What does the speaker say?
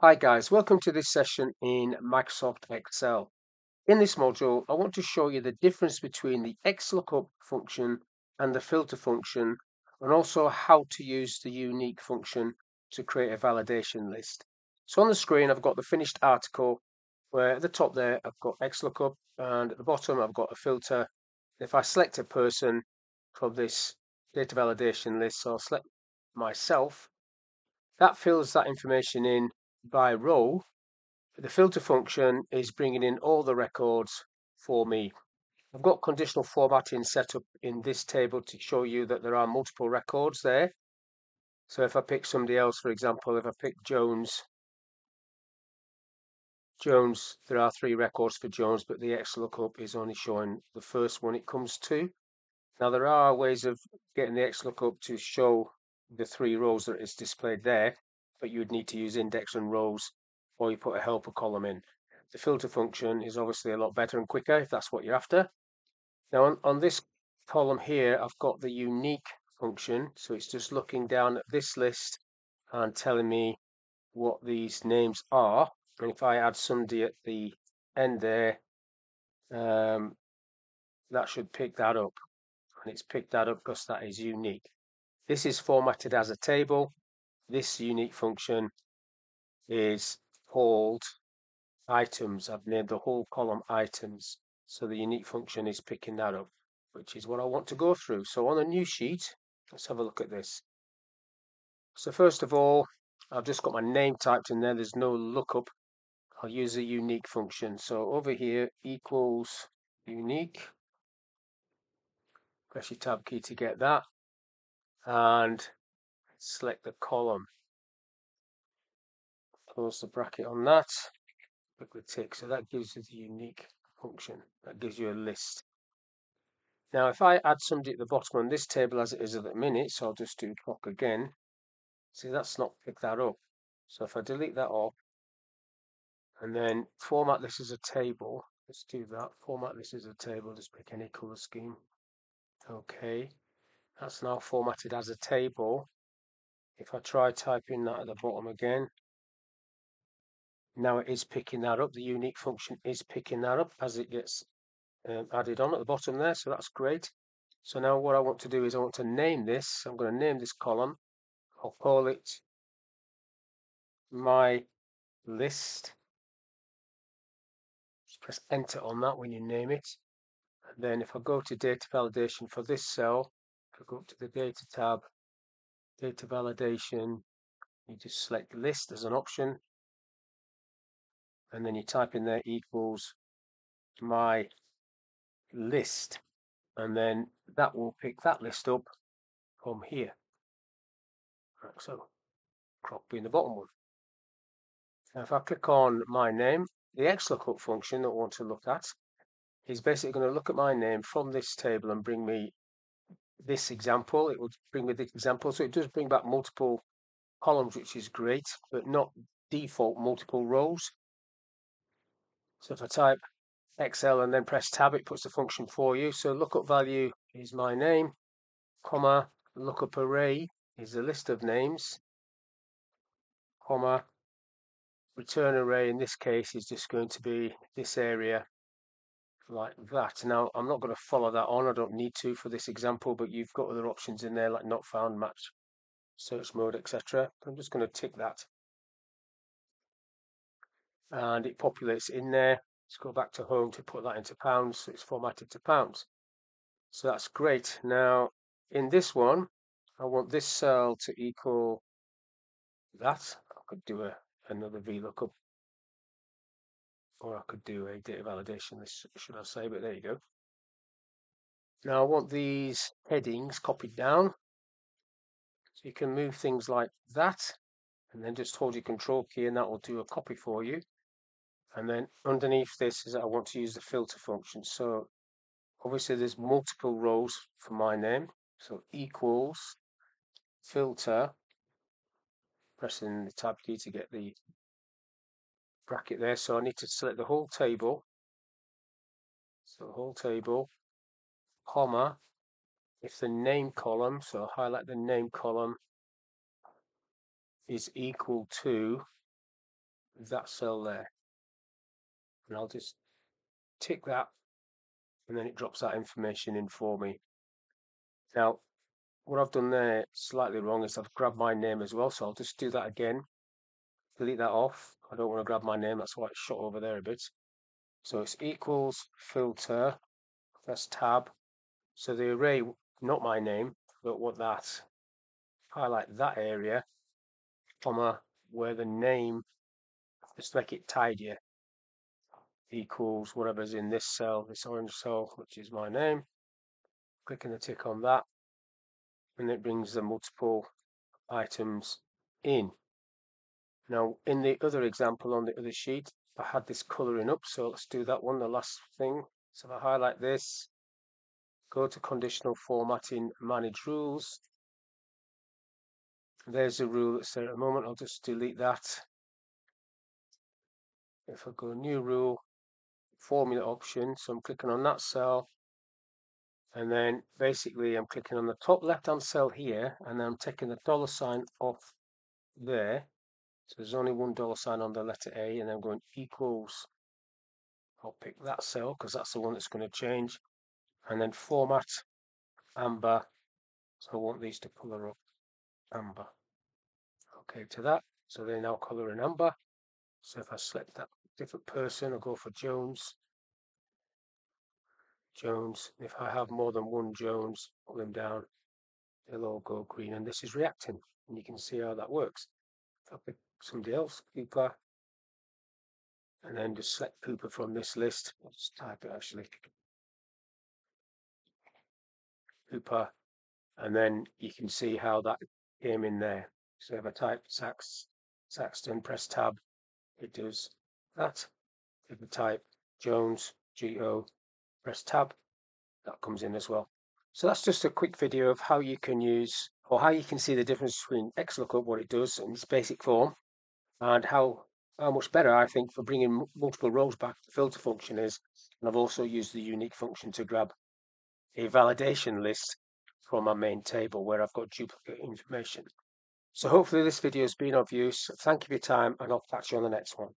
Hi guys, welcome to this session in Microsoft Excel. In this module, I want to show you the difference between the XLOOKUP function and the filter function, and also how to use the unique function to create a validation list. So on the screen, I've got the finished article where at the top there, I've got XLOOKUP and at the bottom, I've got a filter. If I select a person from this data validation list, so I'll select myself, that fills that information in by row, the filter function is bringing in all the records for me. I've got conditional formatting set up in this table to show you that there are multiple records there. So if I pick somebody else, for example, if I pick Jones, Jones, there are three records for Jones, but the X lookup is only showing the first one it comes to. Now there are ways of getting the X lookup to show the three rows that is displayed there but you'd need to use index and rows or you put a helper column in. The filter function is obviously a lot better and quicker if that's what you're after. Now on, on this column here, I've got the unique function. So it's just looking down at this list and telling me what these names are. And if I add somebody at the end there, um, that should pick that up. And it's picked that up because that is unique. This is formatted as a table this unique function is called items. I've named the whole column items. So the unique function is picking that up, which is what I want to go through. So on a new sheet, let's have a look at this. So first of all, I've just got my name typed in there. There's no lookup. I'll use a unique function. So over here equals unique. Press your tab key to get that. And select the column. Close the bracket on that. Click the tick. So that gives you the unique function. That gives you a list. Now, if I add somebody at the bottom on this table as it is at the minute, so I'll just do clock again. See, that's not picked that up. So if I delete that off and then format this as a table, let's do that. Format this as a table, just pick any color scheme. Okay, that's now formatted as a table. If I try typing that at the bottom again, now it is picking that up. The unique function is picking that up as it gets um, added on at the bottom there. So that's great. So now what I want to do is I want to name this. I'm going to name this column. I'll call it my list. Just press enter on that when you name it. And then if I go to data validation for this cell, if I go up to the data tab, data validation, you just select list as an option and then you type in there equals my list and then that will pick that list up from here. Right, so crop being the bottom one. Now if I click on my name, the XLOOKUP function that I want to look at is basically going to look at my name from this table and bring me this example. It will bring me this example. So it does bring back multiple columns, which is great, but not default multiple rows. So if I type XL and then press tab, it puts the function for you. So lookup value is my name, comma, lookup array is a list of names, comma, return array in this case is just going to be this area like that. Now, I'm not going to follow that on. I don't need to for this example, but you've got other options in there like not found, match, search mode, etc. I'm just going to tick that. And it populates in there. Let's go back to home to put that into pounds. So it's formatted to pounds. So that's great. Now, in this one, I want this cell to equal that. I could do a, another VLOOKUP or I could do a data validation, this should I say, but there you go. Now I want these headings copied down. So you can move things like that and then just hold your control key and that will do a copy for you. And then underneath this is I want to use the filter function. So obviously there's multiple rows for my name. So equals filter, pressing the tab key to get the bracket there. So I need to select the whole table. So whole table, comma, if the name column, so highlight the name column, is equal to that cell there. And I'll just tick that and then it drops that information in for me. Now, what I've done there slightly wrong is I've grabbed my name as well, so I'll just do that again. Delete that off. I don't want to grab my name, that's why it's shot over there a bit. So it's equals filter, press tab. So the array, not my name, but what that, highlight that area, comma, where the name, just make it tidier, equals whatever's in this cell, this orange cell, which is my name. Clicking the tick on that, and it brings the multiple items in. Now, in the other example on the other sheet, I had this coloring up, so let's do that one, the last thing. So if I highlight this, go to conditional formatting, manage rules. There's a rule that's there at the moment, I'll just delete that. If I go new rule, formula option, so I'm clicking on that cell, and then basically I'm clicking on the top left hand cell here, and then I'm taking the dollar sign off there, so there's only one dollar sign on the letter A and I'm going equals. I'll pick that cell because that's the one that's going to change. And then format amber. So I want these to color up amber. Okay to that. So they now color in amber. So if I select that different person, I'll go for Jones. Jones. If I have more than one Jones, pull them down, they'll all go green. And this is reacting. And you can see how that works. I'll pick somebody else, Cooper, and then just select Cooper from this list. I'll just type it actually. Cooper, and then you can see how that came in there. So if I type Sax, Saxton, press tab, it does that. If I type Jones, G-O, press tab, that comes in as well. So that's just a quick video of how you can use or how you can see the difference between XLOOKUP, what it does in its basic form, and how, how much better I think for bringing multiple rows back the filter function is. And I've also used the unique function to grab a validation list from my main table where I've got duplicate information. So hopefully this video has been of use. Thank you for your time and I'll catch you on the next one.